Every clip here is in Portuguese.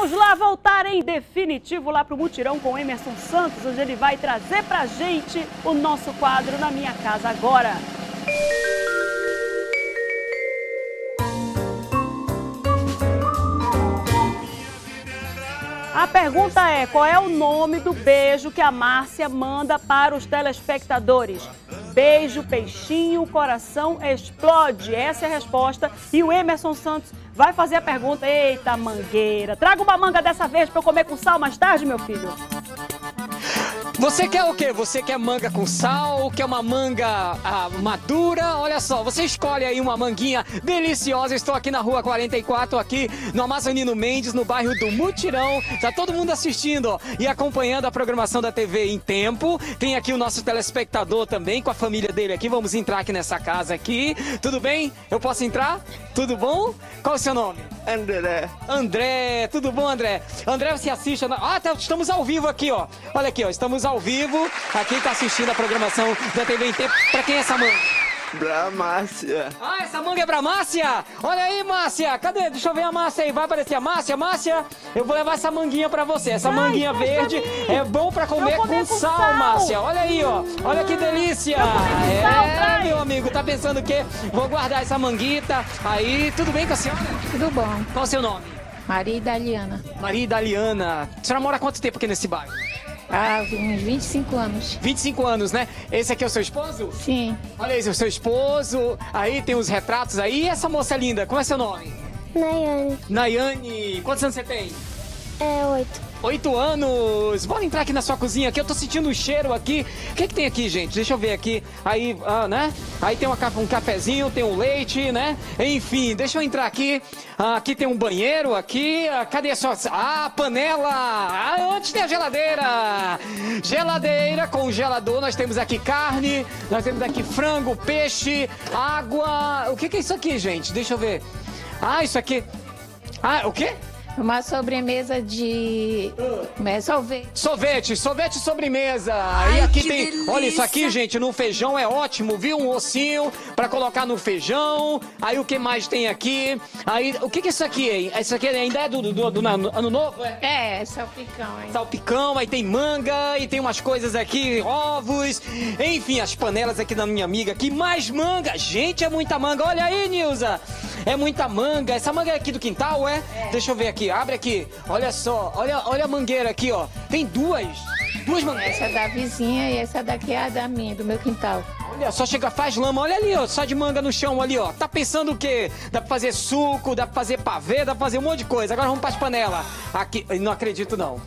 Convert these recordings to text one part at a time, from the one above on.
Vamos lá voltar em definitivo lá pro mutirão com Emerson Santos, onde ele vai trazer pra gente o nosso quadro Na Minha Casa Agora. A pergunta é: qual é o nome do beijo que a Márcia manda para os telespectadores? Beijo, peixinho, coração explode. Essa é a resposta. E o Emerson Santos vai fazer a pergunta. Eita, mangueira. Traga uma manga dessa vez para eu comer com sal mais tarde, meu filho. Você quer o quê? Você quer manga com sal? Quer uma manga ah, madura? Olha só, você escolhe aí uma manguinha deliciosa. Estou aqui na rua 44, aqui no Amazonino Mendes, no bairro do Mutirão. Tá todo mundo assistindo ó, e acompanhando a programação da TV em tempo. Tem aqui o nosso telespectador também, com a família dele aqui. Vamos entrar aqui nessa casa aqui. Tudo bem? Eu posso entrar? Tudo bom? Qual é o seu nome? André. André, tudo bom, André? André, você assiste. Ah, tá, estamos ao vivo aqui, ó. Olha aqui, ó. Estamos ao vivo. Aqui tá assistindo a programação da TV em tempo. Pra quem é essa mãe? Pra Márcia. Ah, essa manga é pra Márcia? Olha aí, Márcia. Cadê? Deixa eu ver a Márcia aí. Vai aparecer a Márcia? Márcia, eu vou levar essa manguinha pra você. Essa Ai, manguinha verde é bom pra comer, com, com sal, sal. Márcia. Olha aí, ó. Olha que delícia. Com sal, é, traz. meu amigo. Tá pensando o quê? Vou guardar essa manguita. Aí, tudo bem com a senhora? Tudo bom. Qual o seu nome? Maria Idaliana. Maria Idaliana. A senhora mora há quanto tempo aqui nesse bairro? Há uns 25 anos. 25 anos, né? Esse aqui é o seu esposo? Sim, Olha aí, o seu esposo. Aí tem os retratos aí. E essa moça linda, como é seu nome? Nayane, Nayane. Quantos anos você tem? É oito. Oito anos. Bora entrar aqui na sua cozinha aqui. Eu tô sentindo o cheiro aqui. O que, que tem aqui, gente? Deixa eu ver aqui. Aí, ah, né? Aí tem uma, um cafezinho, tem um leite, né? Enfim, deixa eu entrar aqui. Ah, aqui tem um banheiro aqui. Ah, cadê a sua... Ah, panela. Ah, antes tem a geladeira. Geladeira, congelador. Nós temos aqui carne. Nós temos aqui frango, peixe, água. O que, que é isso aqui, gente? Deixa eu ver. Ah, isso aqui... Ah, o quê? Uma sobremesa de é, sorvete. Sorvete, sorvete sobremesa. e aqui tem, olha isso aqui, gente, no feijão é ótimo, viu? Um ossinho pra colocar no feijão. Aí o que mais tem aqui? Aí, o que que é isso aqui, hein? Isso aqui ainda é do, do, do- do ano novo, é? É, salpicão, hein? Salpicão, aí tem manga, e tem umas coisas aqui, ovos, enfim, as panelas aqui da minha amiga aqui, mais manga. Gente, é muita manga. Olha aí, Nilza. É muita manga. Essa manga é aqui do quintal, é? Deixa eu ver aqui, abre aqui. Olha só, olha, olha a mangueira aqui, ó. Tem duas. Duas mangueiras. Essa é da vizinha e essa daqui é a da minha, do meu quintal. Olha, só chega, faz lama. Olha ali, ó, só de manga no chão ali, ó. Tá pensando o quê? Dá pra fazer suco, dá pra fazer pavê, dá pra fazer um monte de coisa. Agora vamos pras panelas. Aqui, não acredito não.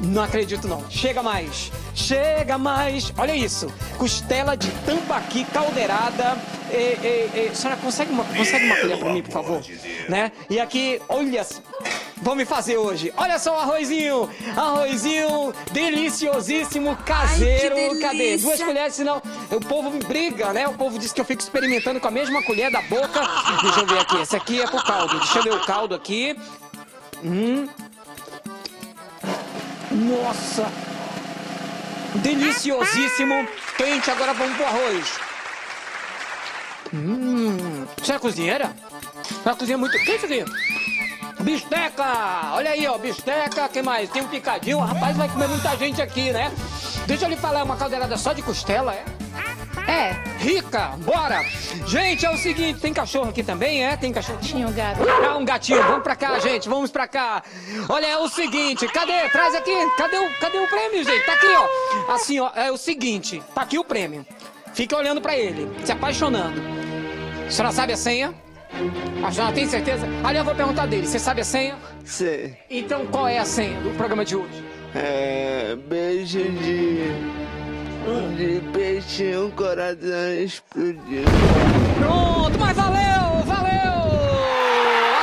Não acredito não. Chega mais. Chega mais. Olha isso. Costela de tambaqui caldeirada. E, e, e, senhora consegue uma, consegue uma colher pra mim, por favor? Né? E aqui, olha. Vamos me fazer hoje. Olha só o arrozinho. Arrozinho deliciosíssimo, caseiro. Cadê? Duas colheres, senão o povo me briga, né? O povo diz que eu fico experimentando com a mesma colher da boca. Deixa eu ver aqui. Esse aqui é pro caldo. Deixa eu ver o caldo aqui. Hum. Nossa! Deliciosíssimo! Quente, agora vamos pro arroz. Hum, você é cozinheira? Uma cozinha muito. O que é isso aqui? Bisteca! Olha aí, ó, bisteca, que mais? Tem um picadinho. Rapaz, vai comer muita gente aqui, né? Deixa eu lhe falar, uma caldeirada só de costela, é? É, Rica, bora! Gente, é o seguinte, tem cachorro aqui também, é? Tem cachorro? tinha um gato. Ah, um gatinho, vamos pra cá, gente, vamos pra cá. Olha, é o seguinte, cadê? Traz aqui, cadê o, cadê o prêmio, gente? Tá aqui, ó. Assim, ó, é o seguinte, tá aqui o prêmio. Fica olhando pra ele, se apaixonando. A senhora sabe a senha? A senhora tem certeza? Ali eu vou perguntar dele, você sabe a senha? Sei. Então qual é a senha do programa de hoje? É. Beijo de. De peixinho, coração explodindo. Pronto, mas valeu, valeu!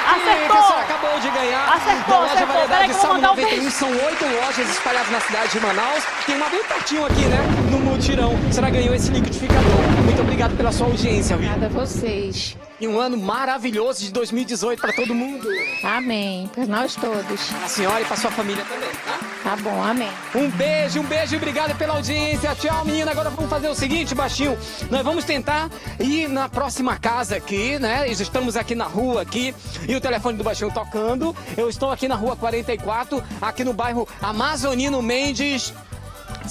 Aqui, Acertou! que a senhora acabou de ganhar. Acertou, da loja acertou. Peraí Variedade que eu vou Salmo mandar um 91. beijo. São oito lojas espalhadas na cidade de Manaus. Tem uma bem pertinho aqui, né? No mutirão. A senhora ganhou esse liquidificador. Muito obrigado pela sua audiência, viu? Nada a vocês. E um ano maravilhoso de 2018 para todo mundo. Amém. Para nós todos. A senhora e para sua família também, tá? Tá bom, amém. Um beijo, um beijo e obrigado pela audiência. Tchau, menina. Agora vamos fazer o seguinte, baixinho. Nós vamos tentar ir na próxima casa aqui, né? Estamos aqui na rua aqui e o telefone do baixinho tocando. Eu estou aqui na rua 44, aqui no bairro Amazonino Mendes.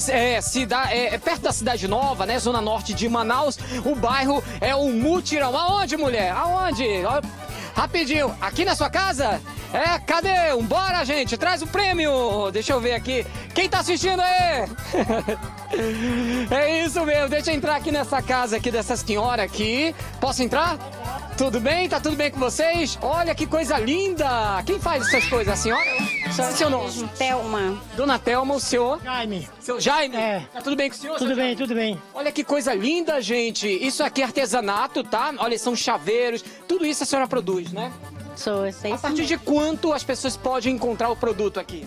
É, é, é perto da Cidade Nova, né? Zona Norte de Manaus. O bairro é o Mutirão. Aonde, mulher? Aonde? Rapidinho, aqui na sua casa? É, cadê? Bora, gente, traz o prêmio. Deixa eu ver aqui. Quem tá assistindo aí? é isso mesmo, deixa eu entrar aqui nessa casa aqui dessa senhora aqui. Posso entrar? Tudo bem? Tá tudo bem com vocês? Olha que coisa linda! Quem faz essas coisas, a senhora? É o seu nome? Thelma. Dona Thelma, o senhor? Jaime. Seu Jaime? É. Tá tudo bem com o senhor? Tudo seu bem, Jaime? tudo bem. Olha que coisa linda, gente. Isso aqui é artesanato, tá? Olha, são chaveiros. Tudo isso a senhora produz, né? Sou, sei A partir de quanto as pessoas podem encontrar o produto aqui?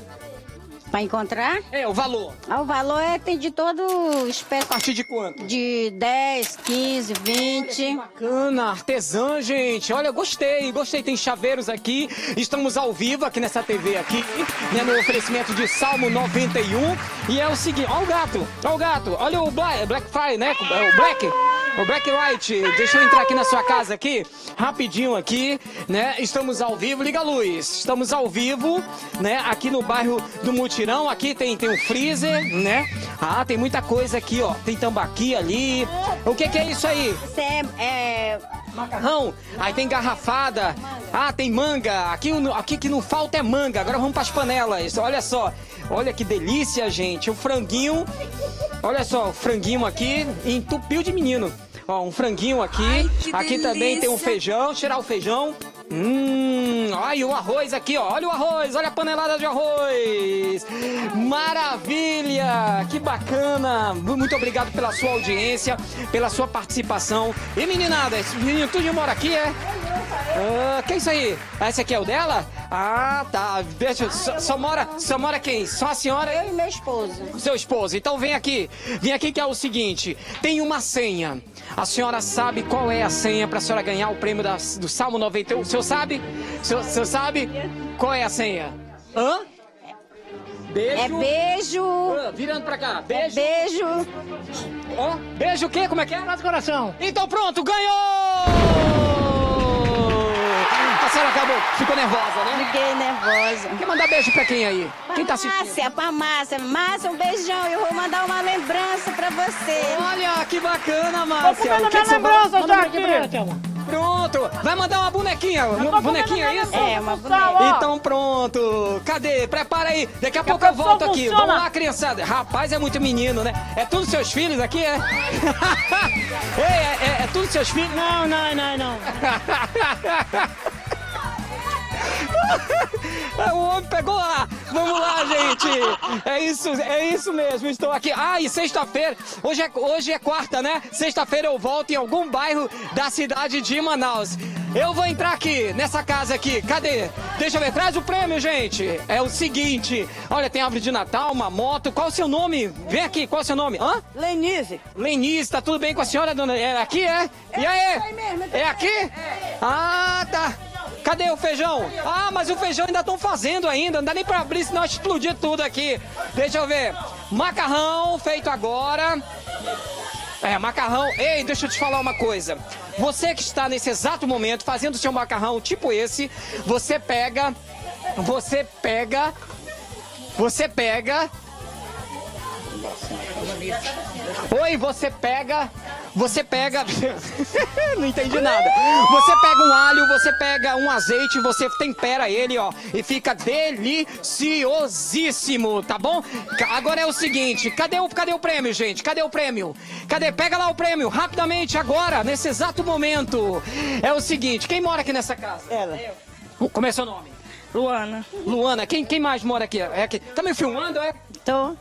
Para encontrar? É, o valor. Ah, o valor é, tem de todo A espécie. partir de quanto? De 10, 15, 20. Bacana, artesã, gente. Olha, gostei, gostei. Tem chaveiros aqui. Estamos ao vivo aqui nessa TV aqui, né, no oferecimento de Salmo 91. E é o seguinte, olha o gato, olha o gato. Olha o Black, Black Friday, né? É o Black. O Black White, deixa eu entrar aqui na sua casa aqui, rapidinho aqui, né? Estamos ao vivo, liga a luz. Estamos ao vivo, né? Aqui no bairro do Mutirão, aqui tem tem um freezer, né? Ah, tem muita coisa aqui, ó. Tem tambaqui ali. O que que é isso aí? Isso é, é Macarrão, aí tem garrafada, ah, tem manga, aqui, o- aqui que não falta é manga, agora vamos para as panelas, olha só, olha que delícia, gente, o franguinho, olha só, o franguinho aqui, entupiu de menino, ó, um franguinho aqui, aqui também tem um feijão, tirar o feijão, Hum, olha o arroz aqui, ó. Olha o arroz, olha a panelada de arroz. Maravilha! Que bacana! Muito obrigado pela sua audiência, pela sua participação. E meninada, esse menino tudo mora aqui, é? Ah, que é isso aí? Ah, Esse aqui é o dela? Ah, tá. Deixa, só, só mora, só mora quem? Só a senhora? eu e meu esposo. seu esposo. Então vem aqui. Vem aqui que é o seguinte: tem uma senha. A senhora sabe qual é a senha para a senhora ganhar o prêmio da- do Salmo 91? O senhor sabe? O senhor, o senhor sabe? Qual é a senha? Hã? Beijo. É beijo. Ah, virando pra cá. Beijo. Beijo. Ó, beijo o quê? Como é que é? Faz coração. Então pronto, ganhou! Senhora acabou, ficou nervosa, né? Fiquei nervosa. Quer mandar beijo pra quem aí? Quem tá assistindo? Márcia, pra Márcia. Márcia, um beijão. Eu vou mandar uma lembrança pra você. Olha, que bacana, Márcia. comendo O que que minha lembrança, aqui pra Thelma. Pronto, vai mandar uma bonequinha, uma bonequinha, é isso? É, uma boneca. Então pronto, cadê? Prepara aí, daqui a pouco eu volto aqui. funciona. Vamos lá, criançada. Rapaz, é muito menino, né? É tudo seus filhos aqui, é? Ei, é, é, é tudo seus filhos? Não, não, não, não. É, o homem pegou lá. Vamos lá, gente. É isso, é isso mesmo. Estou aqui. Ah, e sexta-feira. Hoje é, hoje é quarta, né? Sexta-feira eu volto em algum bairro da cidade de Manaus. Eu vou entrar aqui, nessa casa aqui. Cadê? Deixa eu ver. Traz o prêmio, gente. É o seguinte. Olha, tem árvore de Natal, uma moto. Qual o seu nome? Vem aqui. Qual o seu nome? Hã? Lenise. Lenice, tá tudo bem com a senhora, dona? É aqui, é? E aí? É aqui? Ah, tá. Cadê o feijão? Ah, mas o feijão ainda estão fazendo ainda. Não dá nem pra abrir, senão explodir tudo aqui. Deixa eu ver. Macarrão feito agora. É, macarrão. Ei, deixa eu te falar uma coisa. Você que está nesse exato momento fazendo seu macarrão tipo esse, você pega. Você pega. Você pega. Oi, você pega. Você pega. Não entendi nada. Você pega um alho, você pega um azeite, você tempera ele, ó. E fica deliciosíssimo, tá bom? Agora é o seguinte: cadê o, cadê o prêmio, gente? Cadê o prêmio? Cadê? Pega lá o prêmio, rapidamente, agora, nesse exato momento. É o seguinte: quem mora aqui nessa casa? Ela. Como é seu nome? Luana. Luana, quem, quem mais mora aqui? É aqui? Tá me filmando, é? Tô.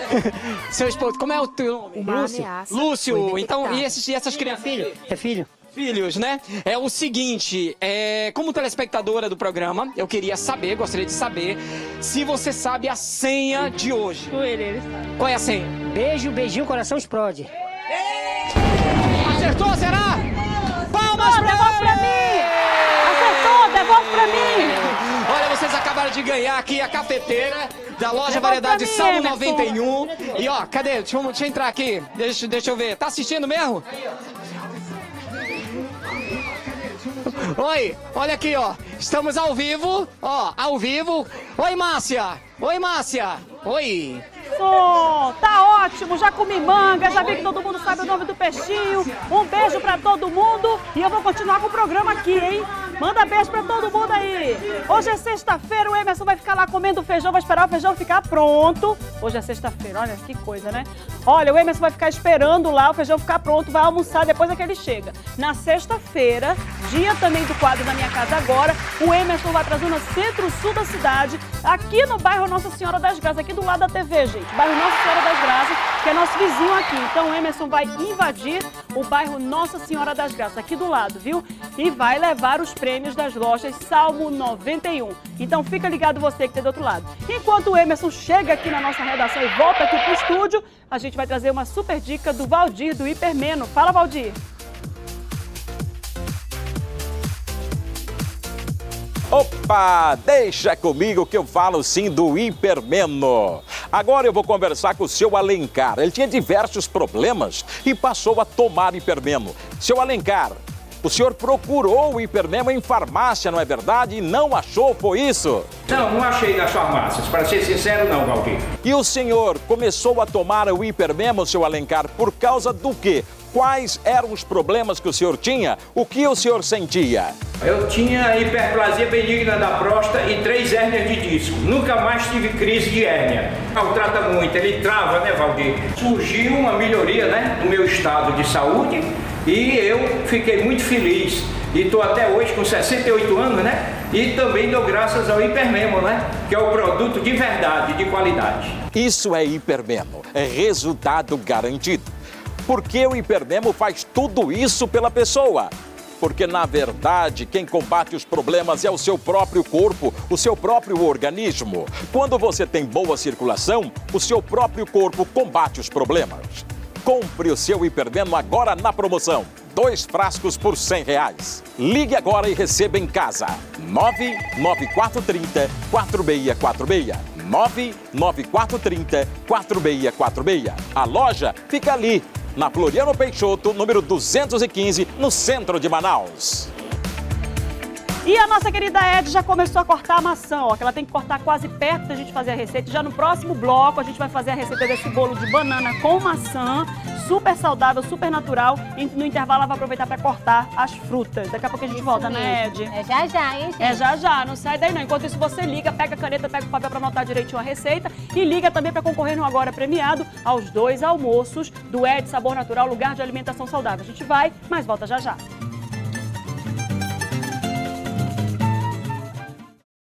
Seu esposo, como é o teu nome? Lúcio. Lúcio, então, e, esses, e essas crianças? Filho. É filho? Filhos, né? É o seguinte, é, como telespectadora do programa, eu queria saber, gostaria de saber, se você sabe a senha de hoje. Qual é a senha? Beijo, beijinho, coração explode. Acertou, será? Palmas pra ele! Agora de ganhar aqui a cafeteira da loja Variedade Salmo Emerson. 91. E ó, cadê? Deixa eu, deixa eu entrar aqui. Deixa, deixa eu ver. Tá assistindo mesmo? Oi, olha aqui, ó. Estamos ao vivo, ó, ao vivo. Oi, Márcia. Oi, Márcia. Oi. Som, tá ótimo, já comi manga, já vi que todo mundo sabe o nome do peixinho. Um beijo pra todo mundo e eu vou continuar com o programa aqui, hein? Manda beijo pra todo mundo aí. Hoje é sexta-feira, o Emerson vai ficar lá comendo feijão, vai esperar o feijão ficar pronto. Hoje é sexta-feira, olha que coisa, né? Olha, o Emerson vai ficar esperando lá o feijão ficar pronto, vai almoçar depois é que ele chega. Na sexta-feira, dia também do quadro da minha casa agora, o Emerson vai pra zona centro-sul da cidade, aqui no bairro Nossa Senhora das Graças, aqui do lado da TV, gente. Bairro Nossa Senhora das Graças, que é nosso vizinho aqui. Então o Emerson vai invadir o bairro Nossa Senhora das Graças, aqui do lado, viu? E vai levar os prêmios das lojas Salmo 91. Então fica ligado você que tá do outro lado. Enquanto o Emerson chega aqui na nossa redação e volta aqui pro estúdio, a gente vai trazer uma super dica do Valdir, do Hipermeno. Fala, Valdir! Opa, deixa comigo que eu falo sim do Hipermeno. Agora eu vou conversar com o seu Alencar. Ele tinha diversos problemas e passou a tomar Hipermeno. Seu Alencar, o senhor procurou o Hipermeno em farmácia, não é verdade? E não achou, foi isso? Não, não achei nas farmácias. Para ser sincero, não, Valdir. E o senhor começou a tomar o Hipermemo, seu Alencar, por causa do quê? Quais eram os problemas que o senhor tinha? O que o senhor sentia? Eu tinha hiperplasia benigna da próstata e três hérnias de disco. Nunca mais tive crise de hérnia. Maltrata muito, ele trava, né, Valdir? Surgiu uma melhoria, né, no meu estado de saúde e eu fiquei muito feliz. E estou até hoje com 68 anos, né? E também dou graças ao Hipermemo, né? Que é o produto de verdade, de qualidade. Isso é Hipermemo, é resultado garantido. Porque o Hipermemo faz tudo isso pela pessoa. Porque, na verdade, quem combate os problemas é o seu próprio corpo, o seu próprio organismo. Quando você tem boa circulação, o seu próprio corpo combate os problemas. Compre o seu Hipermeno agora na promoção. Dois frascos por 100 reais. Ligue agora e receba em casa. 99430 4646. 99430 4646. A loja fica ali, na Floriano Peixoto, número 215, no centro de Manaus. E a nossa querida Ed já começou a cortar a maçã, ó, que ela tem que cortar quase perto da gente fazer a receita. Já no próximo bloco a gente vai fazer a receita desse bolo de banana com maçã, super saudável, super natural. E no intervalo ela vai aproveitar para cortar as frutas. Daqui a pouco a gente volta, né, Ed? É já já, hein, gente? É já já, não sai daí não. Enquanto isso você liga, pega a caneta, pega o papel para anotar direitinho a receita e liga também para concorrer no Agora Premiado aos dois almoços do Ed Sabor Natural, lugar de alimentação saudável. A gente vai, mas volta já já.